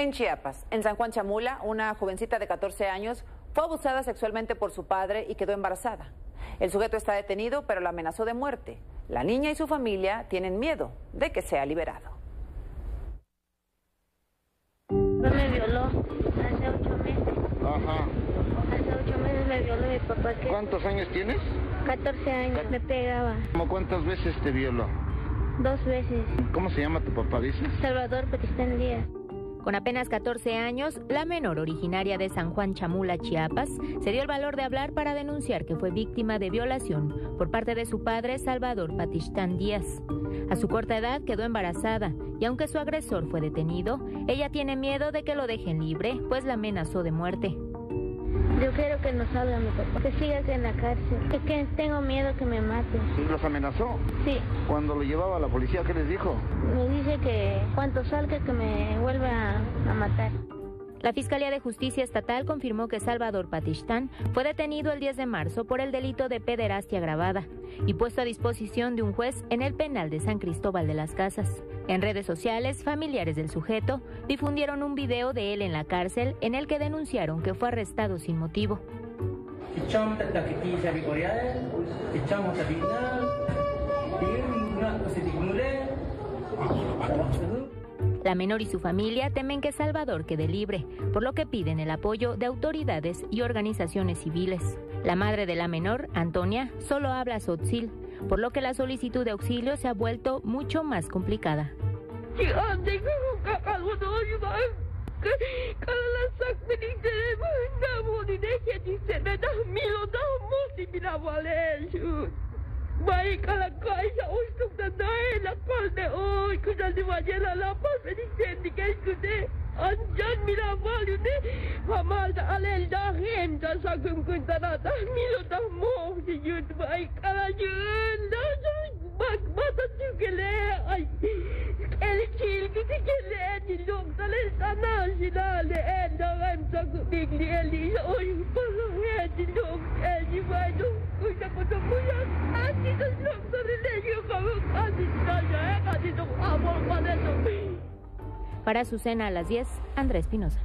En Chiapas, en San Juan Chamula, una jovencita de 14 años fue abusada sexualmente por su padre y quedó embarazada. El sujeto está detenido, pero la amenazó de muerte. La niña y su familia tienen miedo de que sea liberado. Me violó hace ocho meses. Ajá. Hace ocho meses me violó mi papá. Que ¿Cuántos años tienes? 14 años me pegaba. ¿Cómo cuántas veces te violó? Dos veces. ¿Cómo se llama tu papá, dices? Salvador Petistán Díaz. Con apenas 14 años, la menor originaria de San Juan Chamula, Chiapas, se dio el valor de hablar para denunciar que fue víctima de violación por parte de su padre Salvador Patistán Díaz. A su corta edad quedó embarazada y aunque su agresor fue detenido, ella tiene miedo de que lo dejen libre, pues la amenazó de muerte. Yo quiero que no salga mi papá, que siga aquí en la cárcel. Es que tengo miedo que me maten. ¿Los amenazó? Sí, Cuando lo llevaba a la policía, ¿qué les dijo? me dice que cuando salga que me vuelva a, a matar. La Fiscalía de Justicia Estatal confirmó que Salvador Patistán fue detenido el 10 de marzo por el delito de pederastia agravada y puesto a disposición de un juez en el penal de San Cristóbal de las Casas. En redes sociales, familiares del sujeto difundieron un video de él en la cárcel en el que denunciaron que fue arrestado sin motivo. La menor y su familia temen que Salvador quede libre, por lo que piden el apoyo de autoridades y organizaciones civiles. La madre de la menor, Antonia, solo habla sotzil, por lo que la solicitud de auxilio se ha vuelto mucho más complicada. keskude ancan mila valune famas alel dahim da sakum oh, kuntana da milo da moh di yud vai kala yun da bak bata tükele ay el kil gidi kele di lok dale sana jilale el da hem sakum bigli el di oy pala he di lok el di vai do kuda kuda kuya ati da lok para su cena a las 10, Andrés Espinosa.